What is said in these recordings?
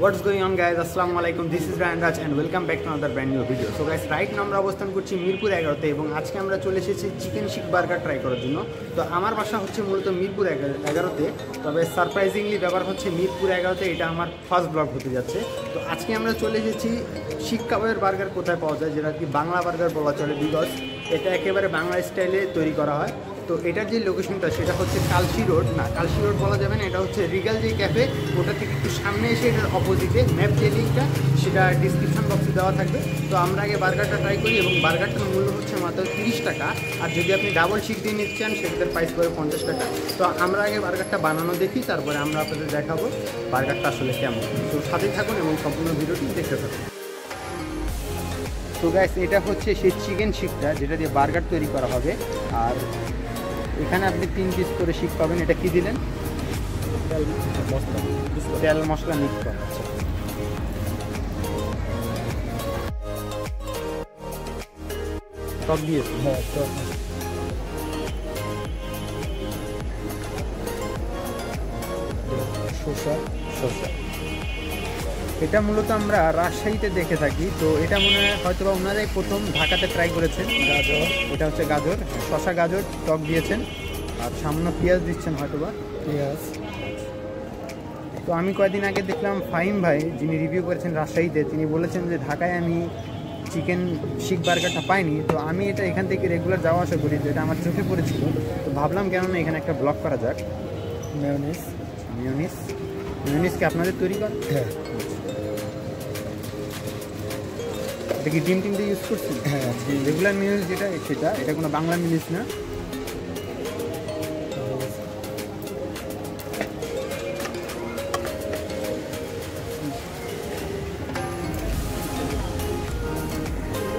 What's going on guys আসসালামু আলাইকুম this is Rayan Raj and welcome back to another brand new video so guys right নাম আমরা অবস্থান করছি মিরপুর এগারোতে এবং আজকে আমরা চলে এসেছি চিকেন শিক বার্গার ট্রাই করার জন্য। তো আমার বাসা হচ্ছে মূলত মিরপুর এগা- এগারোতে। তবে সারপ্রাইজিংলি ব্যাপার হচ্ছে মিরপুর এগারোতে এটা আমার ফার্স্ট ব্লগ হতে যাচ্ছে। তো আজকে আমরা চলে এসেছি শিক কাবাবের বার্গার কোথায় পাওয়া যায়, যেটা কি বাংলা বার্গার বলা চলে বিকজ এটা একেবারে বাংলা স্টাইলে তৈরি করা হয়। তো এটার যে লোকেশনটা সেটা হচ্ছে কালসি রোড। না কালসি রোড বলা যাবে না, এটা হচ্ছে রিগাল যে ক্যাফে ওটা থেকে একটু সামনে এসে এটার অপোজিটে ম্যাপ যে লিঙ্কটা সেটা ডিসক্রিপশন বক্সে দেওয়া থাকবে। তো আমরা আগে বার্গারটা ট্রাই করি এবং বার্গারটার মূল্য হচ্ছে মাত্র তিরিশ টাকা। আর যদি আপনি ডাবল শিক দিয়ে নিতে চান সেটার প্রাইস পড়ে পঞ্চাশ টাকা। তো আমরা আগে বার্গারটা বানানো দেখি, তারপরে আমরা আপনাদের দেখাবো বার্গারটা আসলে কেমন। তো সাথে থাকুন এবং সম্পূর্ণ ভিডিওটি দেখতে থাকুন। তো গ্যাস এটা হচ্ছে সেই চিকেন শিকটা যেটা দিয়ে বার্গার তৈরি করা হবে। আর এখানে আপনি তিন পিস করে শিক পাবেন। এটা কি দিলেন? তেল মশলা। মিক্স করা। টক দিয়েছে হ্যাঁ শসা। শসা। এটা মূলত আমরা রাজশাহীতে দেখে থাকি। তো এটা মনে হয় হয়তো বা ওনারাই প্রথম ঢাকাতে ট্রাই করেছেন। গাজর এটা হচ্ছে গাজর শসা গাজর টক দিয়েছেন। আর সামান্য পেঁয়াজ দিচ্ছেন হয়তো বা পেঁয়াজ। তো আমি কয়েকদিন আগে দেখলাম ফাহিম ভাই যিনি রিভিউ করেছেন রাজশাহীতে তিনি বলেছেন যে ঢাকায় আমি চিকেন শিক বার্গারটা পাইনি। তো আমি এটা এখান থেকে রেগুলার যাওয়া আসা করি তো এটা আমার চোখে পড়েছিল। তো ভাবলাম কেননা এখানে একটা ব্লগ করা যাক। মেয়নিজ মিউনিস মিউনিসকে আপনাদের তৈরি কর? হ্যাঁ। এটা কি ডিম টিম দিয়ে ইউজ করছি? হ্যাঁ রেগুলার মিউনিস যেটা সেটা এটা কোনো বাংলা মিউনিস না।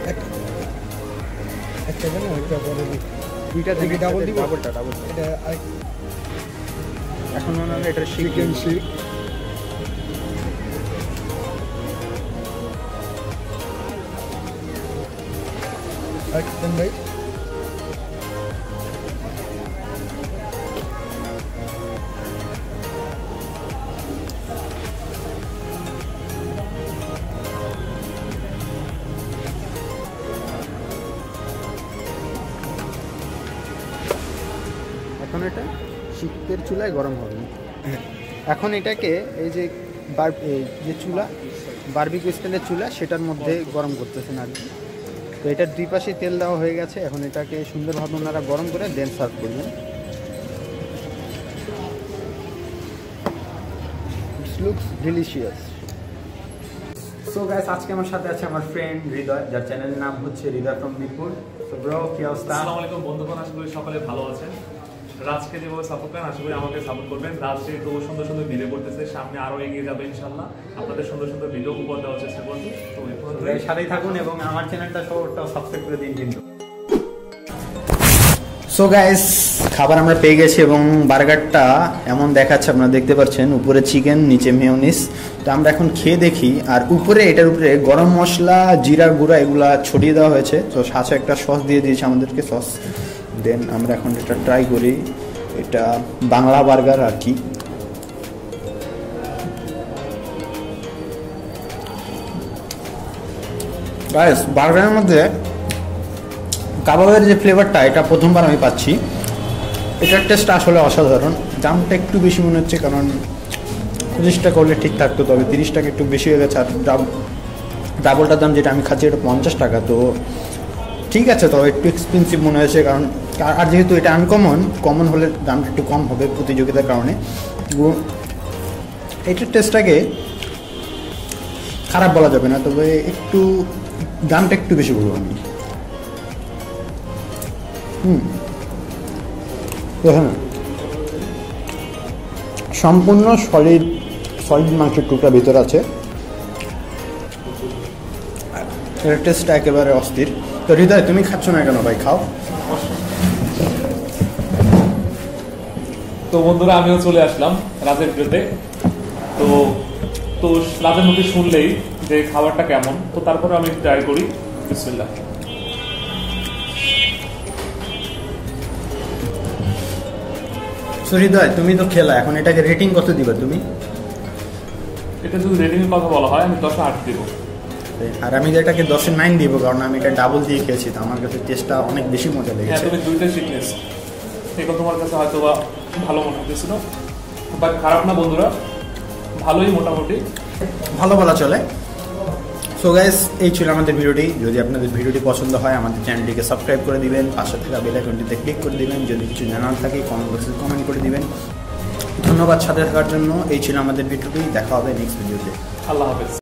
একটা দুইটা থেকে দিব? ডাবলটা ডাবল এটা এখন মনে হলো এটা শিক শিক একদম ভাই এখন এটা শীতের চুলায় গরম হবে। এখন এটাকে এই যে বার যে চুলা বারবিকিউ স্টাইলের চুলা, সেটার মধ্যে গরম করতেছেন আর কি। তো এটার দুই পাশে তেল দেওয়া হয়ে গেছে। এখন এটাকে সুন্দরভাবে ওনারা গরম করে দেন সার্ভ করবেন। লুকস ডিলিশিয়াস সো গাইস আজকে আমার সাথে আছে আমার ফ্রেন্ড হৃদয় যার চ্যানেলের নাম হচ্ছে Hriday from Mirpur. So bro কি অবস্থা? আসসালামু আলাইকুম বন্ধুগণ আশা করি সকলে ভালো আছেন। রাজকে যেভাবে সাপোর্ট করেন আশা করি আমাকে সাপোর্ট করবেন। রাজ যেহেতু সুন্দর সুন্দর ভিডিও করতেছে সামনে আরও এগিয়ে যাবে ইনশাল্লাহ আপনাদের সুন্দর সুন্দর ভিডিও উপহার দেওয়ার চেষ্টা করছি। তো সাথেই থাকুন এবং আমার চ্যানেলটা সবটাও সাবস্ক্রাইব করে দিন কিন্তু। সো গাইস খাবার আমরা পেয়ে গেছি এবং বার্গারটা এমন দেখাচ্ছে আপনারা দেখতে পাচ্ছেন উপরে চিকেন নিচে মেয়নিস তো আমরা এখন খেয়ে দেখি আর উপরে এটার উপরে গরম মশলা জিরা গুঁড়া এগুলা ছড়িয়ে দেওয়া হয়েছে। তো সাথে একটা সস দিয়ে দিয়েছে আমাদেরকে সস দেন আমরা এখন এটা ট্রাই করি এটা বাংলা বার্গার আর কি। গাইস বার্গারের মধ্যে কাবাবের যে ফ্লেভারটা এটা প্রথমবার আমি পাচ্ছি। এটার টেস্ট আসলে অসাধারণ। দামটা একটু বেশি মনে হচ্ছে, কারণ পঁচিশ টাকা হলে ঠিক থাকতো, তবে তিরিশ টাকা একটু বেশি হয়ে গেছে, আর ডাব ডাবলটার দাম যেটা আমি খাচ্ছি, এটা পঞ্চাশ টাকা। তো ঠিক আছে, তবে একটু এক্সপেন্সিভ মনে হয়েছে, কারণ আর যেহেতু এটা আনকমন কমন হলে দামটা একটু কম হবে প্রতিযোগিতার কারণে। এটার টেস্টটাকে খারাপ বলা যাবে না, তবে একটু দামটা একটু বেশি বলব আমি। হুম। দেখেন সম্পূর্ণ সলিড সলিড মাংসের টুকরা ভিতরে আছে। এর টেস্টটা একেবারে অস্থির। তো হৃদয়, তুমি খাচ্ছ না কেন ভাই? খাও। তো বন্ধুরা, আমিও চলে আসলাম রাজের ভিডিওতে তো তো লাভের মুখে শুনলেই যে খাবারটা কেমন তো তারপরে আমি ট্রাই করি। বিসমিল্লা তুমি তো খেলা এখন এটাকে রেটিং কত দিবা তুমি? এটা যদি কথা বলা হয় আমি দশ আট দেবো। আর আমি এটাকে দশে নাইন দিব কারণ আমি এটা ডাবল দিয়ে খেয়েছি তো আমার কাছে টেস্টটা অনেক বেশি মজা হ্যাঁ, লেগেছে। তুমি দুইটা শিখলেছ তোমার কাছে হয়তো বা ভালো মনে হতেছিল বাট খারাপ না বন্ধুরা ভালোই মোটামুটি। ভালো বলা চলে। সো গাইস এই ছিল আমাদের ভিডিওটি। যদি আপনাদের ভিডিওটি পছন্দ হয় আমাদের চ্যানেলটিকে সাবস্ক্রাইব করে দিবেন পাশে থাকা বেল আইকনটিতে ক্লিক করে দিবেন। যদি কিছু জানার থাকে কমেন্ট বক্সে কমেন্ট করে দিবেন। ধন্যবাদ সাথে থাকার জন্য। এই ছিল আমাদের ভিডিওটি। দেখা হবে নেক্সট ভিডিওতে আল্লাহ হাফেজ।